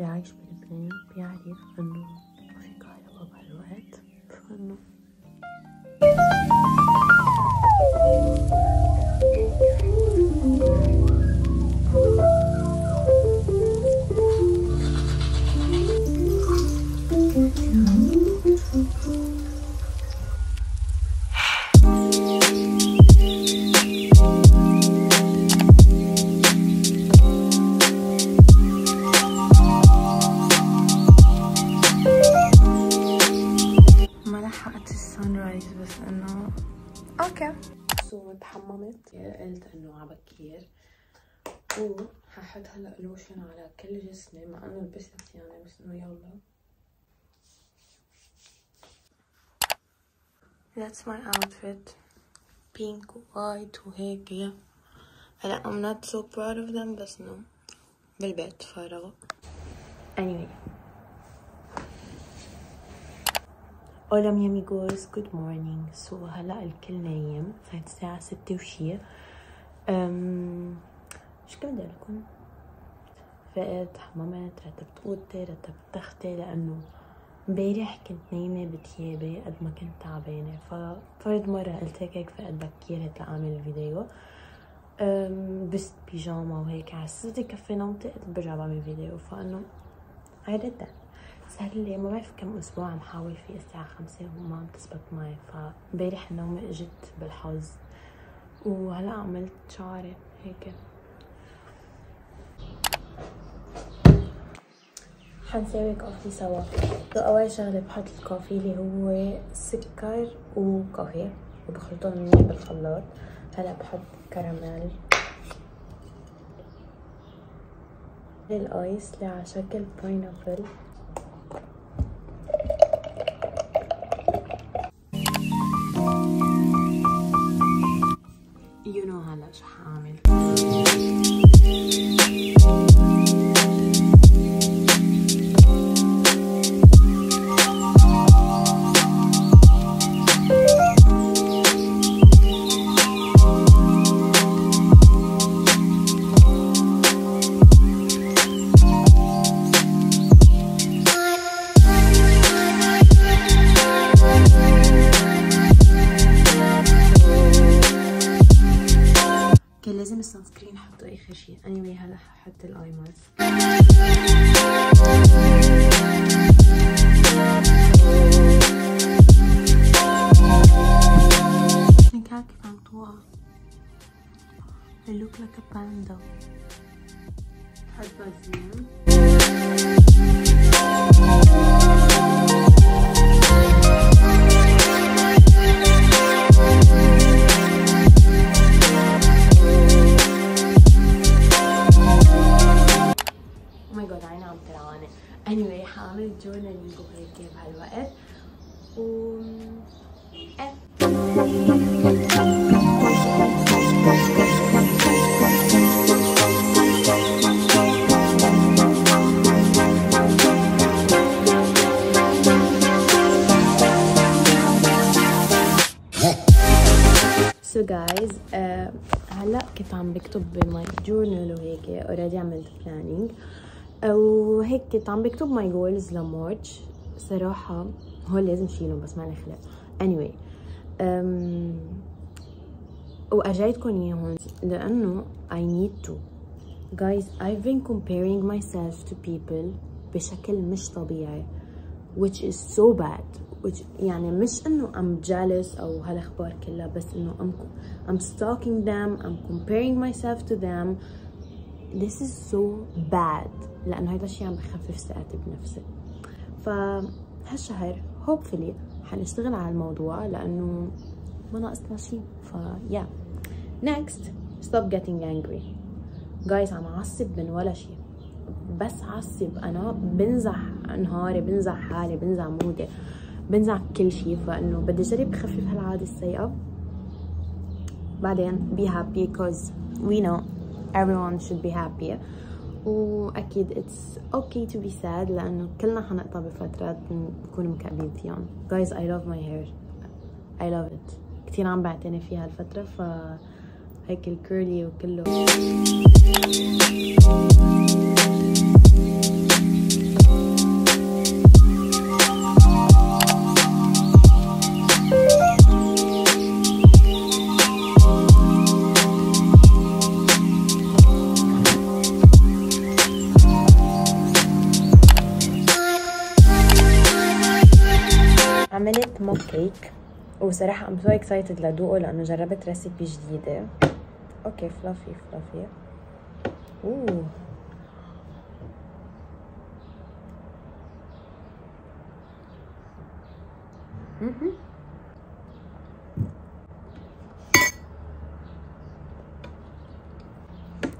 اللي عايش بلبنان بيعرف انه ما في كهرباء بهالوقت فانه ما ال sunrise بس إنه okay. So تحممت قلت إنه عبكير وححط هلا لوشن على كل جسمي مع إنه لبست يعني بس إنه يلا. That's my outfit. Pink white وهيك يا هلا I'm not so proud of them بس إنه بالبيت فارغة. Anyway. Hola mi amigos, good morning. So هلا الكل نايم، صارت الساعة ستة وشي. أم شو كنت بدي لكم؟ فقت حممت رتبت أوضتي رتبت تختي لأنه امبارح كنت نايمة بتيابي قد ما كنت تعبانة ففرد مرة قلت هيك هيك فقت بكير هيك لأعمل الفيديو أم بست بيجاما وهيك حسيت يكفي نومتي قلت برجع بعمل فيديو فإنه I did that. صار لي ما بعرف كم أسبوع عم حاول فيه الساعة خمسة وما عم تزبط معي فامبارح النومة إجت بالحظ. وهلا عملت شعري هيك. حنساوي coffee سوا. So أول شغلة بحط ال coffee اللي هو سكر و coffee وبخلطهم منيح بالخلاط. هلا بحط كراميل. الايس على شكل باينابل احطه اخر شيء anyway هلا ححط الاي ماسك I look like a panda. حاعمل journaling وهيك بهالوقت و إيه. So guys uh, هلا كنت عم بكتب ب my journal وهيك already عملت planning وهيك كنت عم بكتب my goals ل March صراحة هول لازم شيلهم بس ما لي خلق anyway um, وأرجيتكم إياهم لأنه I need to guys I've been comparing myself to people بشكل مش طبيعي which is so bad which يعني مش انه I'm jealous أو هالاخبار كلها بس انه I'm I'm stalking them I'm comparing myself to them this is so bad. لأنه هذا الشيء عم بخفف ثقتي بنفسي. فهالشهر hopefully حنشتغل على الموضوع لأنه ما ناقصنا شيء ف yeah. Next stop getting angry. Guys عم عصب من ولا شيء بس عصب أنا بنزح نهاري بنزح حالي بنزع مودي بنزع كل شيء فإنه بدي اجرب خفف هالعادة السيئة. بعدين be happy because we know everyone should be happy. وأكيد it's okay to be sad لأنه كلنا حنقطع بفترات نكون مكئبين فيهم. Guys I love my hair. I love it. كتير عم بعتني فيها الفترة ف هيك الكيرلي وكله. وصراحة I'm so excited لدوقه لأنه جربت recipe جديدة. okay fluffy fluffy اوه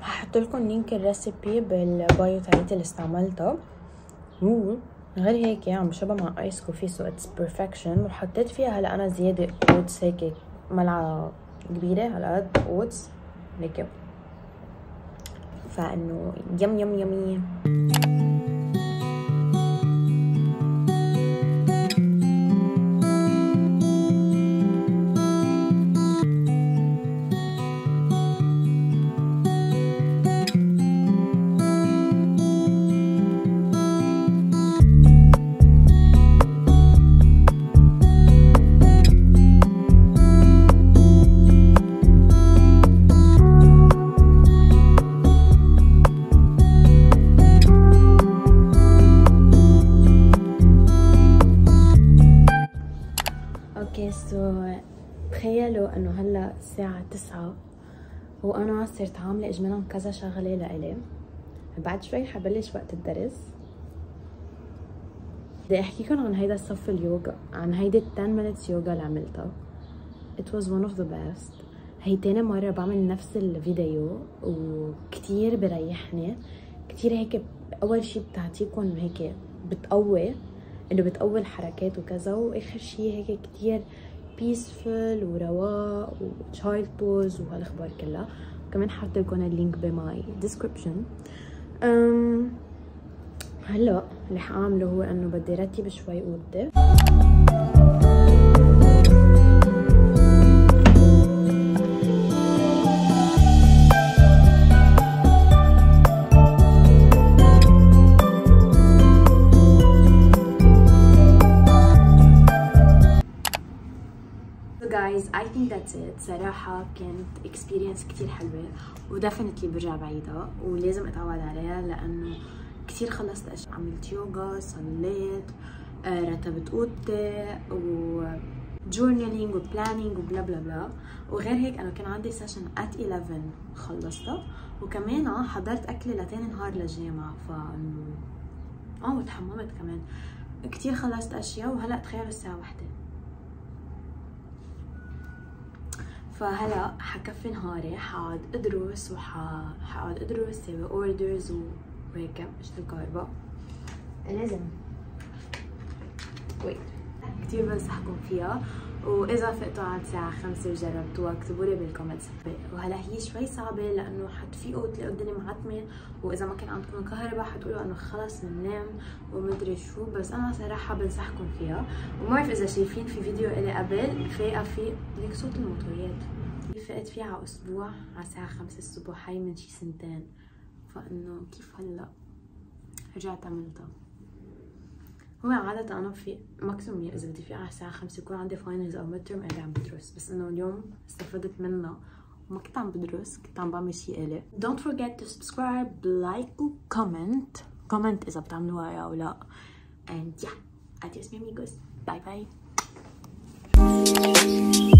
هحط لكم link ال recipe بال bio تاعتي اللي استعملتها غير هيك عم بشربها مع ice coffee so it's perfection وحطيت فيها هلا أنا زيادة oats هيك ملعقة كبيرة هالقد oats هيك. فإنه yum yum yummy. Okay so تخيلوا إنه هلأ الساعة تسعة وأنا صرت عاملة اجمالا كذا شغلة لإلي. بعد شوي حبلش وقت الدرس. بدي احكيكم عن هيدا الصف اليوغا عن هيدي 10 minutes يوغا اللي عملتها. It was one of the best. هي تاني مرة بعمل نفس الفيديو وكتير بريحني. كتير هيك أول شي بتعطيكم هيك بتقوي. إنه بتقوي الحركات وكذا وآخر شي هيك كتير peaceful ورواق و child pose وهالأخبار كلها. وكمان حاطة لكم ال link ب my description هلأ اللي حاعمله هو إنه بدي رتب شوي اوضتي guys I think that's it. صراحة كانت experience كتير حلوة و definitely برجع بعيدها ولازم أتعود عليها لأنه كتير خلصت أشياء. عملت يوغا صليت آه، رتبت أوضتي و journaling و planning وبلا بلا بلا وغير هيك أنا كان عندي session at 11 خلصتها وكمان حضرت اكله لتاني نهار للجامعه فانه آه وتحممت كمان. كتير خلصت أشياء وهلأ تخيلوا الساعة واحدة. فهلا حكفي نهاري حقعد ادرس وحقعد ادرس سوي orders وهيك اشتغل كهرباء لازم. ويت كتير بنصحكم فيها. وإذا فقتوا على الساعة خمسة وجربتوها اكتبوا لي بال comments وهلا هي شوي صعبة لأنه حتفيقوا تلاقوا الدنيا معتمة وإذا ما كان عندكم كهرباء حتقولوا إنه خلص ننام ومدري شو. بس أنا صراحة بنصحكم فيها. وما بعرف إذا شايفين في فيديو إلي قبل فايقة في ليك صوت الموتوريات فقت فيها على أسبوع على الساعة خمسة الصبح هاي من شي سنتين. فإنه كيف هلأ رجعت عملتها؟ هو عادة أنا في maximum إذا بدي في على الساعة خمسة يكون عندي finals أو midterm عم بدرس. بس إنه اليوم استفدت منها. وما كنت عم بدرس كنت عم بعمل شيء إلي. Don't forget to subscribe like و comment. Comment إذا بتعملوها أو لأ. And yeah adios mi amigos. Bye bye.